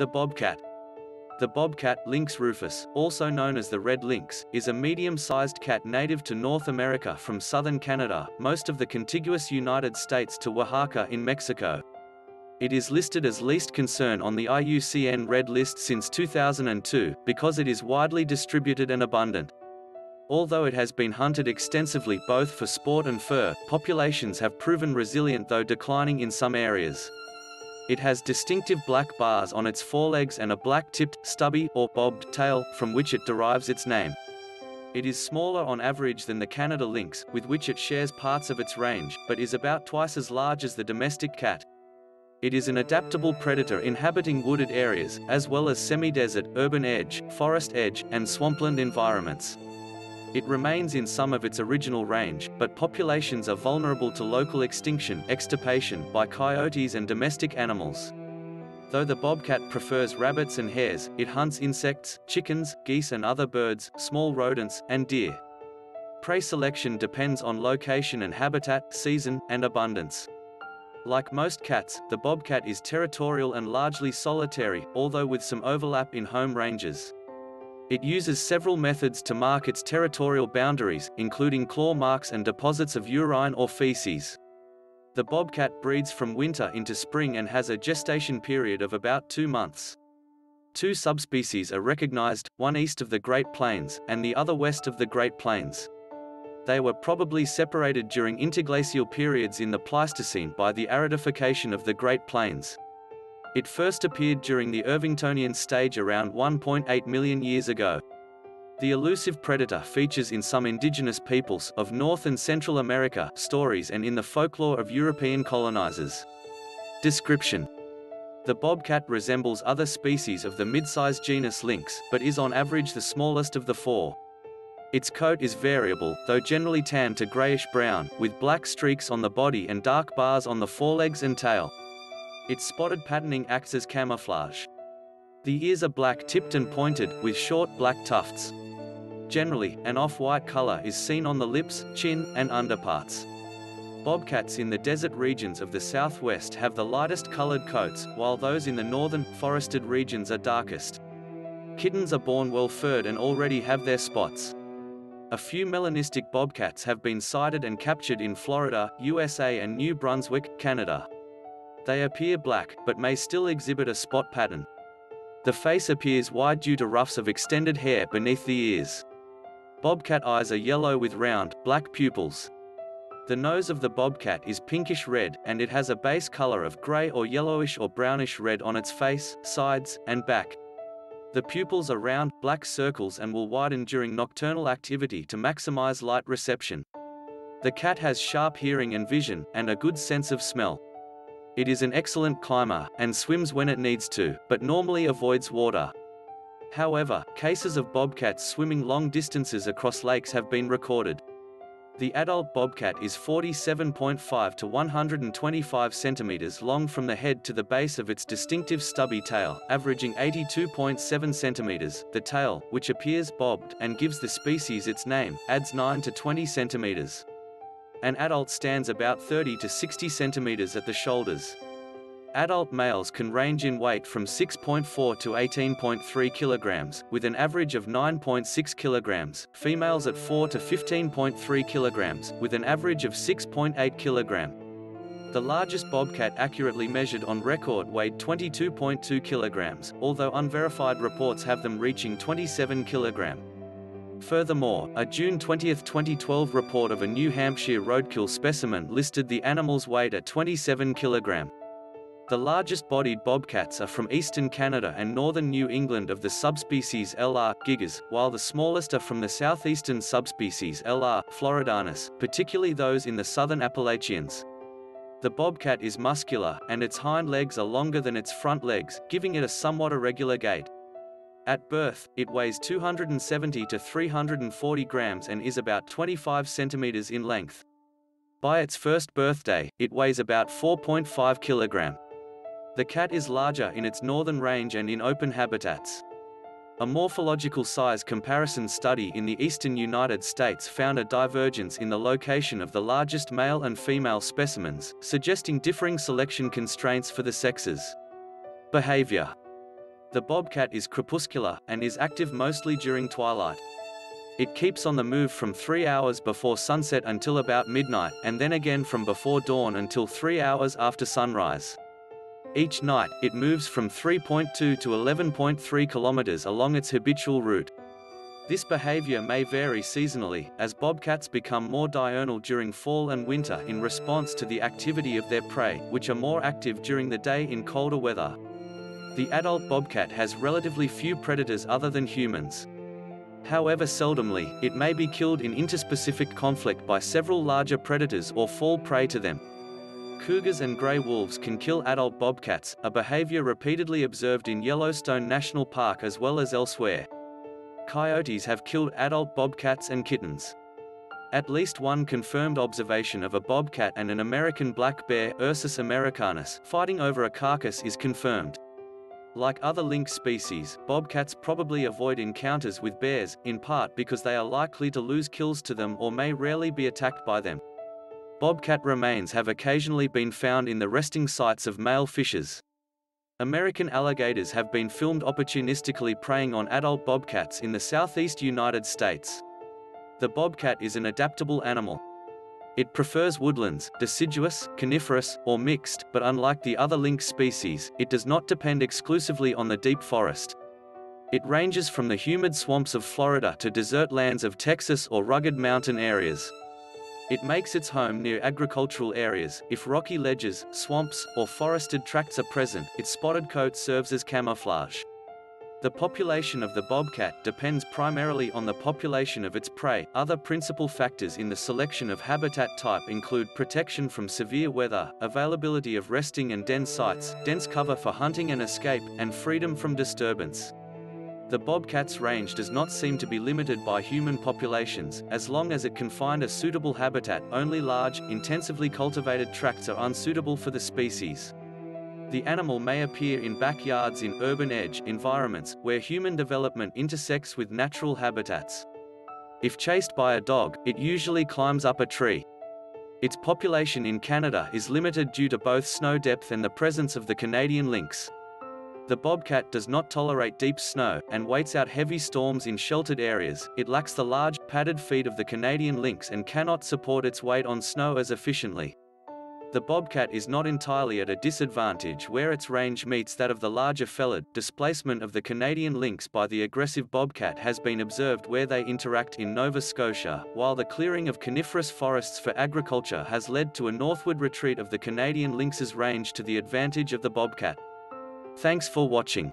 The bobcat. The bobcat, Lynx rufus, also known as the red lynx, is a medium-sized cat native to North America from southern Canada, most of the contiguous United States to Oaxaca in Mexico. It is listed as least concern on the IUCN Red List since 2002, because it is widely distributed and abundant. Although it has been hunted extensively both for sport and fur, populations have proven resilient though declining in some areas. It has distinctive black bars on its forelegs and a black-tipped, stubby, or bobbed tail, from which it derives its name. It is smaller on average than the Canada lynx, with which it shares parts of its range, but is about twice as large as the domestic cat. It is an adaptable predator inhabiting wooded areas, as well as semi-desert, urban edge, forest edge, and swampland environments. It remains in some of its original range, but populations are vulnerable to local extinction extirpation by coyotes and domestic animals. Though the bobcat prefers rabbits and hares, it hunts insects, chickens, geese and other birds, small rodents, and deer. Prey selection depends on location and habitat, season, and abundance. Like most cats, the bobcat is territorial and largely solitary, although with some overlap in home ranges. It uses several methods to mark its territorial boundaries, including claw marks and deposits of urine or feces. The bobcat breeds from winter into spring and has a gestation period of about two months. Two subspecies are recognized, one east of the Great Plains, and the other west of the Great Plains. They were probably separated during interglacial periods in the Pleistocene by the aridification of the Great Plains. It first appeared during the Irvingtonian stage around 1.8 million years ago. The elusive predator features in some indigenous peoples of North and Central America stories and in the folklore of European colonizers. Description The bobcat resembles other species of the mid-sized genus Lynx, but is on average the smallest of the four. Its coat is variable, though generally tan to grayish-brown, with black streaks on the body and dark bars on the forelegs and tail. Its spotted patterning acts as camouflage. The ears are black-tipped and pointed, with short black tufts. Generally, an off-white color is seen on the lips, chin, and underparts. Bobcats in the desert regions of the southwest have the lightest colored coats, while those in the northern, forested regions are darkest. Kittens are born well-furred and already have their spots. A few melanistic bobcats have been sighted and captured in Florida, USA and New Brunswick, Canada. They appear black, but may still exhibit a spot pattern. The face appears wide due to ruffs of extended hair beneath the ears. Bobcat eyes are yellow with round, black pupils. The nose of the bobcat is pinkish red, and it has a base color of gray or yellowish or brownish red on its face, sides, and back. The pupils are round, black circles and will widen during nocturnal activity to maximize light reception. The cat has sharp hearing and vision, and a good sense of smell. It is an excellent climber, and swims when it needs to, but normally avoids water. However, cases of bobcats swimming long distances across lakes have been recorded. The adult bobcat is 47.5 to 125 centimeters long from the head to the base of its distinctive stubby tail, averaging 82.7 centimeters. The tail, which appears bobbed and gives the species its name, adds 9 to 20 centimeters. An adult stands about 30 to 60 centimeters at the shoulders. Adult males can range in weight from 6.4 to 18.3 kilograms, with an average of 9.6 kilograms, females at 4 to 15.3 kilograms, with an average of 6.8 kilogram. The largest bobcat accurately measured on record weighed 22.2 kilograms, although unverified reports have them reaching 27 kilogram. Furthermore, a June 20, 2012 report of a New Hampshire roadkill specimen listed the animal's weight at 27 kg. The largest bodied bobcats are from eastern Canada and northern New England of the subspecies LR. gigas, while the smallest are from the southeastern subspecies LR. floridanus, particularly those in the southern Appalachians. The bobcat is muscular, and its hind legs are longer than its front legs, giving it a somewhat irregular gait. At birth, it weighs 270 to 340 grams and is about 25 centimeters in length. By its first birthday, it weighs about 4.5 kilogram. The cat is larger in its northern range and in open habitats. A morphological size comparison study in the eastern United States found a divergence in the location of the largest male and female specimens, suggesting differing selection constraints for the sexes. Behavior The bobcat is crepuscular, and is active mostly during twilight. It keeps on the move from 3 hours before sunset until about midnight, and then again from before dawn until 3 hours after sunrise. Each night, it moves from 3.2 to 11.3 kilometers along its habitual route. This behavior may vary seasonally, as bobcats become more diurnal during fall and winter in response to the activity of their prey, which are more active during the day in colder weather. The adult bobcat has relatively few predators other than humans. However seldomly, it may be killed in interspecific conflict by several larger predators or fall prey to them. Cougars and gray wolves can kill adult bobcats, a behavior repeatedly observed in Yellowstone National Park as well as elsewhere. Coyotes have killed adult bobcats and kittens. At least one confirmed observation of a bobcat and an American black bear Ursus americanus fighting over a carcass is confirmed. Like other lynx species, bobcats probably avoid encounters with bears, in part because they are likely to lose kills to them or may rarely be attacked by them. Bobcat remains have occasionally been found in the resting sites of male fishers. American alligators have been filmed opportunistically preying on adult bobcats in the southeast United States. The bobcat is an adaptable animal. It prefers woodlands, deciduous, coniferous, or mixed, but unlike the other lynx species, it does not depend exclusively on the deep forest. It ranges from the humid swamps of Florida to desert lands of Texas or rugged mountain areas. It makes its home near agricultural areas. If rocky ledges, swamps, or forested tracts are present, its spotted coat serves as camouflage. The population of the bobcat depends primarily on the population of its prey. Other principal factors in the selection of habitat type include protection from severe weather, availability of resting and den sites, dense cover for hunting and escape, and freedom from disturbance. The bobcat's range does not seem to be limited by human populations, as long as it can find a suitable habitat, only large, intensively cultivated tracts are unsuitable for the species. The animal may appear in backyards in urban edge environments, where human development intersects with natural habitats. If chased by a dog, it usually climbs up a tree. Its population in Canada is limited due to both snow depth and the presence of the Canadian lynx. The bobcat does not tolerate deep snow, and waits out heavy storms in sheltered areas. It lacks the large, padded feet of the Canadian lynx and cannot support its weight on snow as efficiently. The bobcat is not entirely at a disadvantage where its range meets that of the larger felid. Displacement of the Canadian lynx by the aggressive bobcat has been observed where they interact in Nova Scotia, while the clearing of coniferous forests for agriculture has led to a northward retreat of the Canadian lynx's range to the advantage of the bobcat. Thanks for watching.